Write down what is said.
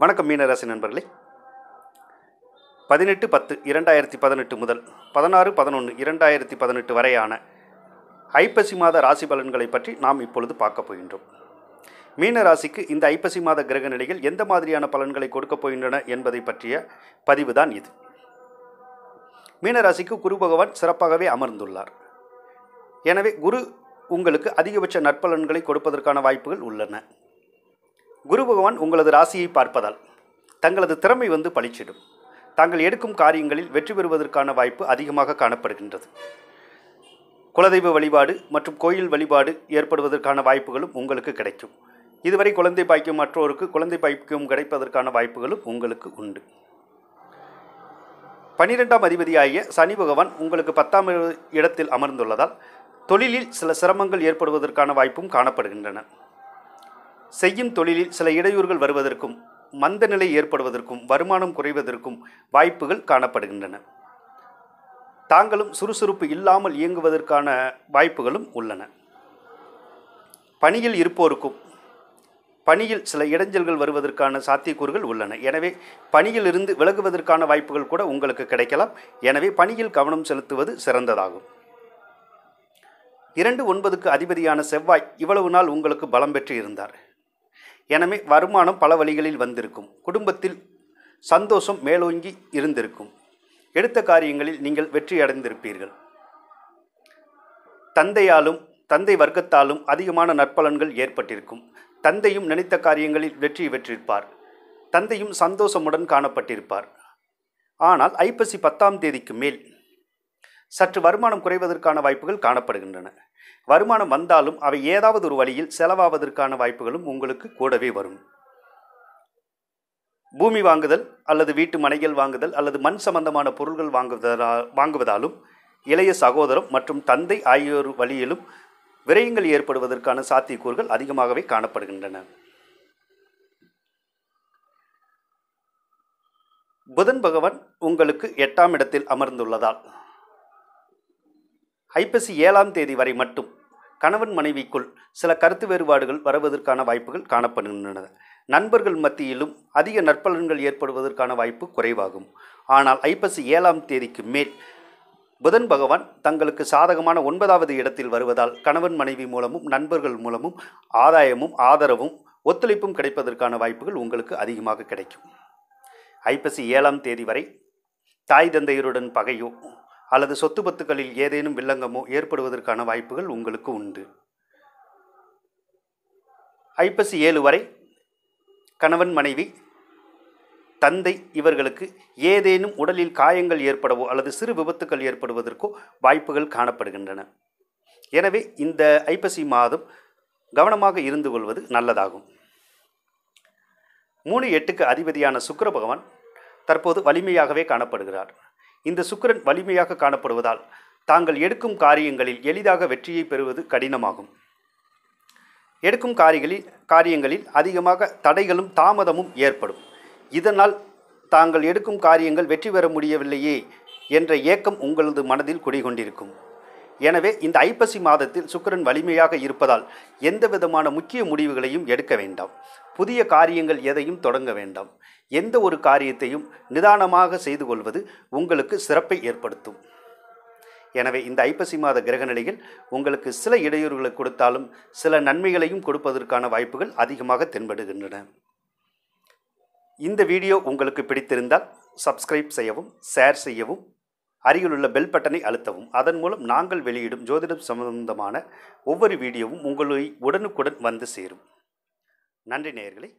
வணக்கம் மீனராசி நண்பர்களே. பதினெட்டு பத்து இரண்டாயிரத்தி பதினெட்டு முதல் பதினாறு பதினொன்று இரண்டாயிரத்தி பதினெட்டு வரையான ஐப்பசி மாத ராசி பலன்களை பற்றி நாம் இப்பொழுது பார்க்க போகின்றோம். மீன ராசிக்கு இந்த ஐப்பசி மாத கிரக நிலைகள் எந்த மாதிரியான பலன்களை கொடுக்கப் போகின்றன என்பதை பற்றிய பதிவு தான் இது. மீனராசிக்கு குரு பகவான் சிறப்பாகவே அமர்ந்துள்ளார். எனவே குரு உங்களுக்கு அதிகபட்ச நற்பலன்களை கொடுப்பதற்கான வாய்ப்புகள் உள்ளன. குரு பகவான் உங்களது ராசியை பார்ப்பதால் தங்களது திறமை வந்து பளிச்சிடும் தாங்கள் எடுக்கும் காரியங்களில் வெற்றி பெறுவதற்கான வாய்ப்பு அதிகமாக காணப்படுகின்றது. குலதெய்வ வழிபாடு மற்றும் கோயில் வழிபாடு ஏற்படுவதற்கான வாய்ப்புகளும் உங்களுக்கு கிடைக்கும். இதுவரை குழந்தை பாய்க்கும் மற்றோருக்கு குழந்தை பாய்க்கும் கிடைப்பதற்கான வாய்ப்புகளும் உங்களுக்கு உண்டு. பனிரெண்டாம் அதிபதியாகிய சனி பகவான் உங்களுக்கு பத்தாம் இடத்தில் அமர்ந்துள்ளதால் தொழிலில் சில சிரமங்கள் ஏற்படுவதற்கான வாய்ப்பும் காணப்படுகின்றன. செய்யும் தொழிலில் சில இடையூறுகள் வருவதற்கும் மந்த நிலை ஏற்படுவதற்கும் வருமானம் குறைவதற்கும் வாய்ப்புகள் காணப்படுகின்றன. தாங்களும் சுறுசுறுப்பு இல்லாமல் இயங்குவதற்கான வாய்ப்புகளும் உள்ளன. பணியில் இருப்போருக்கும் பணியில் சில இடைஞ்சல்கள் வருவதற்கான சாத்தியக்கூறுகள் உள்ளன. எனவே பணியில் இருந்து விலகுவதற்கான வாய்ப்புகள் கூட உங்களுக்கு கிடைக்கலாம். எனவே பணியில் கவனம் செலுத்துவது சிறந்ததாகும். இரண்டு ஒன்பதுக்கு அதிபதியான செவ்வாய் இவ்வளவு நாள் உங்களுக்கு பலம் பெற்று இருந்தார். எனவே வருமானம் பல வழிகளில் வந்திருக்கும். குடும்பத்தில் சந்தோஷம் மேலோங்கி இருந்திருக்கும். எடுத்த காரியங்களில் நீங்கள் வெற்றி அடைந்திருப்பீர்கள். தந்தையாலும் தந்தை வர்க்கத்தாலும் அதிகமான நற்பலன்கள் ஏற்பட்டிருக்கும். தந்தையும் நினைத்த காரியங்களில் வெற்றி பெற்றிருப்பார். தந்தையும் சந்தோஷமுடன் காணப்பட்டிருப்பார். ஆனால் ஐப்பசி பத்தாம் தேதிக்கு மேல் சற்று வருமானம் குறைவதற்கான வாய்ப்புகள் காணப்படுகின்றன. வருமானம் வந்தாலும் அவை ஏதாவது ஒரு வழியில் செலவாவதற்கான வாய்ப்புகளும் உங்களுக்கு கூடவே வரும். பூமி வாங்குதல் அல்லது வீட்டு மனைகள் வாங்குதல் அல்லது மண் சம்பந்தமான பொருள்கள் வாங்குவதா வாங்குவதாலும் இளைய சகோதரம் மற்றும் தந்தை ஆகியோர் வழியிலும் விரயங்கள் ஏற்படுவதற்கான சாத்தியக்கூறுகள் அதிகமாகவே காணப்படுகின்றன. புதன் பகவான் உங்களுக்கு எட்டாம் இடத்தில் அமர்ந்துள்ளதால் ஐப்பசி ஏழாம் தேதி வரை மட்டும் கணவன் மனைவிக்குள் சில கருத்து வேறுபாடுகள் வருவதற்கான வாய்ப்புகள் காணப்படுகின்றன. நண்பர்கள் மத்தியிலும் அதிக நற்பலன்கள் ஏற்படுவதற்கான வாய்ப்பு குறைவாகும். ஆனால் ஐப்பசி ஏழாம் தேதிக்கு மேல் புதன் பகவான் தங்களுக்கு சாதகமான ஒன்பதாவது இடத்தில் வருவதால் கணவன் மனைவி மூலமும் நண்பர்கள் மூலமும் ஆதாயமும் ஆதரவும் ஒத்துழைப்பும் கிடைப்பதற்கான வாய்ப்புகள் உங்களுக்கு அதிகமாக கிடைக்கும். ஐப்பசி ஏழாம் தேதி வரை தாய் தந்தையருடன் பகையோ அல்லது சொத்து பத்துக்களில் ஏதேனும் வில்லங்கமோ ஏற்படுவதற்கான வாய்ப்புகள் உங்களுக்கு உண்டு. ஐப்பசி ஏழு வரை கணவன் மனைவி தந்தை இவர்களுக்கு ஏதேனும் உடலில் காயங்கள் ஏற்படவோ அல்லது சிறு விபத்துக்கள் ஏற்படுவதற்கோ வாய்ப்புகள் காணப்படுகின்றன. எனவே இந்த ஐப்பசி மாதம் கவனமாக இருந்து கொள்வது நல்லதாகும். மூணு எட்டுக்கு அதிபதியான சுக்கர பகவான் தற்போது வலிமையாகவே காணப்படுகிறார். இந்த சுக்கிரன் வலிமையாக காணப்படுவதால் தாங்கள் எடுக்கும் காரியங்களில் எளிதாக வெற்றியை பெறுவது கடினமாகும். எடுக்கும் காரியங்களில் காரியங்களில் அதிகமாக தடைகளும் தாமதமும் ஏற்படும். இதனால் தாங்கள் எடுக்கும் காரியங்கள் வெற்றி பெற முடியவில்லையே என்ற ஏக்கம் உங்களது மனதில் குடிகொண்டிருக்கும். எனவே இந்த ஐப்பசி மாதத்தில் சுக்கிரன் வலிமையாக இருப்பதால் எந்த விதமான முக்கிய முடிவுகளையும் எடுக்க வேண்டாம். புதிய காரியங்கள் எதையும் தொடங்க வேண்டாம். எந்த ஒரு காரியத்தையும் நிதானமாக செய்து கொள்வது உங்களுக்கு சிறப்பை ஏற்படுத்தும். எனவே இந்த ஐப்பசி மாத கிரக நிலையில் உங்களுக்கு சில இடையூறுகளை கொடுத்தாலும் சில நன்மைகளையும் கொடுப்பதற்கான வாய்ப்புகள் அதிகமாக தென்படுகின்றன. இந்த வீடியோ உங்களுக்கு பிடித்திருந்தால் சப்ஸ்கிரைப் செய்யவும் ஷேர் செய்யவும் அருகிலுள்ள பெல் பட்டனை அழுத்தவும். அதன் மூலம் நாங்கள் வெளியிடும் ஜோதிடம் சம்பந்தமான ஒவ்வொரு வீடியோவும் உங்களை உடனுக்குடன் வந்து சேரும். நன்றி நேயர்களே.